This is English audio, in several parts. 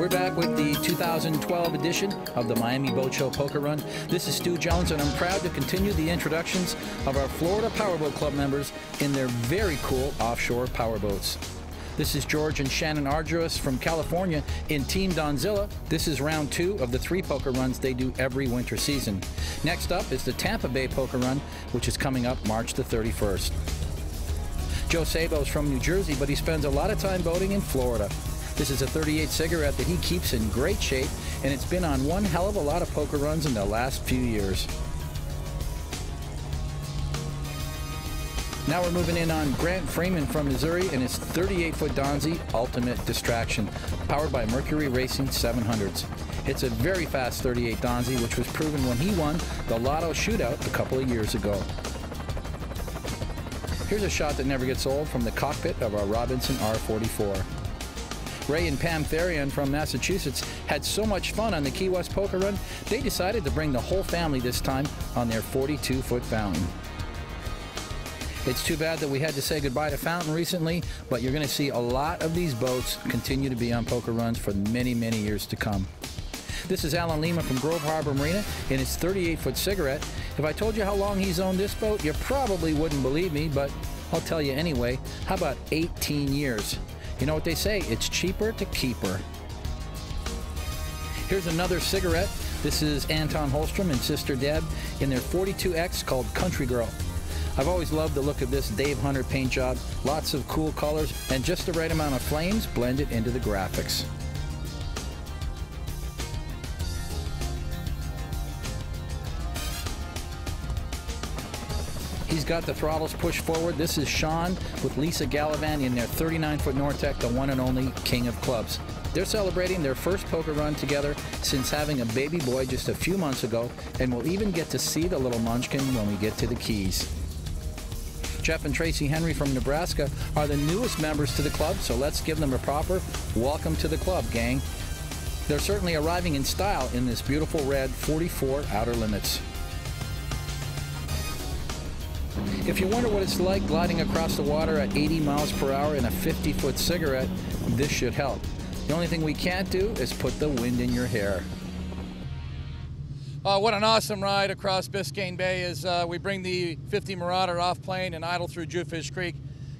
We're back with the 2012 edition of the Miami Boat Show Poker Run. This is Stu Jones, and I'm proud to continue the introductions of our Florida Powerboat Club members in their very cool offshore powerboats. This is George and Shannon Arduous from California in Team Donzilla. This is round two of the three poker runs they do every winter season. Next up is the Tampa Bay Poker Run, which is coming up March the 31st. Joe Sabo is from New Jersey, but he spends a lot of time boating in Florida. This is a 38 cigarette that he keeps in great shape, and it's been on one hell of a lot of poker runs in the last few years. Now we're moving in on Grant Freeman from Missouri and his 38-foot Donzi Ultimate Distraction, powered by Mercury Racing 700s. It's a very fast 38 Donzi, which was proven when he won the LOTO Shootout a couple of years ago. Here's a shot that never gets old from the cockpit of our Robinson R44. Ray and Pam Therian from Massachusetts had so much fun on the Key West Poker Run, they decided to bring the whole family this time on their 42 foot fountain. It's too bad that we had to say goodbye to Fountain recently, but you're going to see a lot of these boats continue to be on poker runs for many, many years to come. This is Alan Lima from Grove Harbor Marina in his 38 foot cigarette. If I told you how long he's owned this boat, you probably wouldn't believe me, but I'll tell you anyway. How about 18 years? You know what they say, it's cheaper to keep her. Here's another cigarette. This is Anton Holstrom and Sister Deb in their 42X called Country Girl. I've always loved the look of this Dave Hunter paint job. Lots of cool colors and just the right amount of flames blended into the graphics. He's got the throttles pushed forward. This is Sean with Lisa Gallivan in their 39-foot Nor-Tech, the one and only king of clubs. They're celebrating their first poker run together since having a baby boy just a few months ago, and we'll even get to see the little munchkin when we get to the Keys. Jeff and Tracy Henry from Nebraska are the newest members to the club, so let's give them a proper welcome to the club, gang. They're certainly arriving in style in this beautiful red 44 Outer Limits. If you wonder what it's like gliding across the water at 80 miles per hour in a 50 foot cigarette, this should help. The only thing we can't do is put the wind in your hair. Uh, what an awesome ride across Biscayne Bay as uh, we bring the 50 Marauder off plane and idle through Jewfish Creek.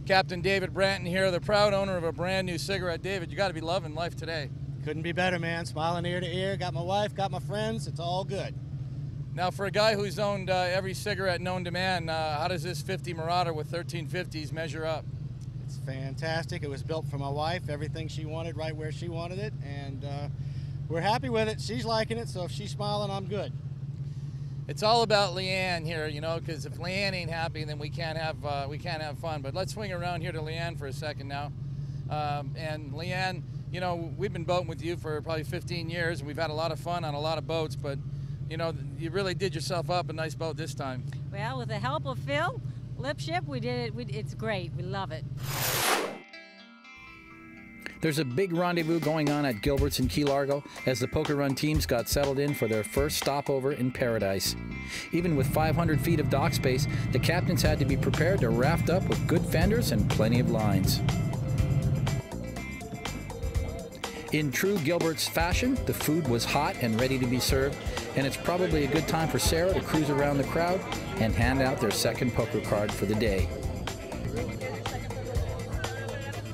Captain David Branton here, the proud owner of a brand new cigarette. David, you got to be loving life today. Couldn't be better, man. Smiling ear to ear. Got my wife, got my friends. It's all good. Now, for a guy who's owned uh, every cigarette known to man, uh, how does this 50 Marauder with 1350s measure up? It's fantastic. It was built for my wife. Everything she wanted, right where she wanted it, and uh, we're happy with it. She's liking it, so if she's smiling, I'm good. It's all about Leanne here, you know, because if Leanne ain't happy, then we can't have uh, we can't have fun. But let's swing around here to Leanne for a second now. Um, and Leanne, you know, we've been boating with you for probably 15 years, and we've had a lot of fun on a lot of boats. But you know, you really did yourself up a nice boat this time. Well, with the help of Phil, Lipship, we did it. We, it's great. We love it. There's a big rendezvous going on at Gilbert's in Key Largo as the Poker Run teams got settled in for their first stopover in paradise. Even with 500 feet of dock space, the captains had to be prepared to raft up with good fenders and plenty of lines. In true Gilbert's fashion, the food was hot and ready to be served, and it's probably a good time for Sarah to cruise around the crowd and hand out their second poker card for the day.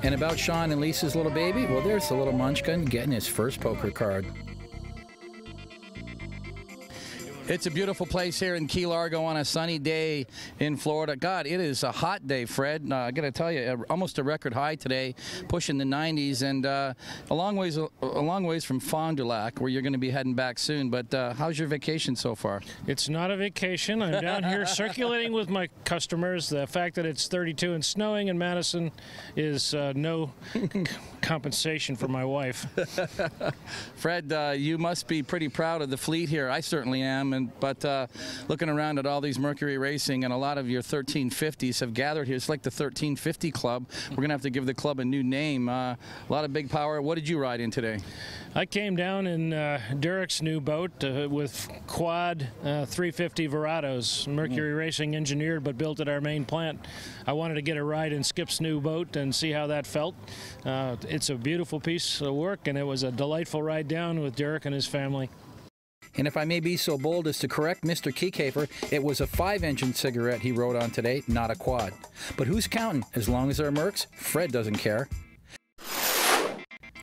And about Sean and Lisa's little baby, well, there's the little munchkin getting his first poker card. It's a beautiful place here in Key Largo on a sunny day in Florida. God, it is a hot day, Fred. Uh, I got to tell you, almost a record high today, pushing the 90s, and uh, a long ways a long ways from Fond du Lac, where you're going to be heading back soon. But uh, how's your vacation so far? It's not a vacation. I'm down here circulating with my customers. The fact that it's 32 and snowing in Madison is uh, no compensation for my wife. Fred, uh, you must be pretty proud of the fleet here. I certainly am. And but uh, looking around at all these Mercury Racing and a lot of your 1350s have gathered here. It's like the 1350 Club. We're gonna have to give the club a new name. Uh, a lot of big power. What did you ride in today? I came down in uh, Derek's new boat uh, with quad uh, 350 Verados, Mercury Racing engineered but built at our main plant. I wanted to get a ride in Skip's new boat and see how that felt. Uh, it's a beautiful piece of work, and it was a delightful ride down with Derek and his family. And if I may be so bold as to correct Mr. Kiekhaefer, it was a five engine cigarette he rode on today, not a quad. But who's counting? As long as they're Mercs, Fred doesn't care.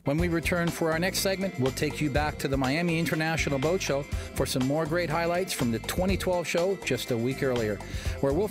When we return for our next segment, we'll take you back to the Miami International Boat Show for some more great highlights from the 2012 show just a week earlier, where we'll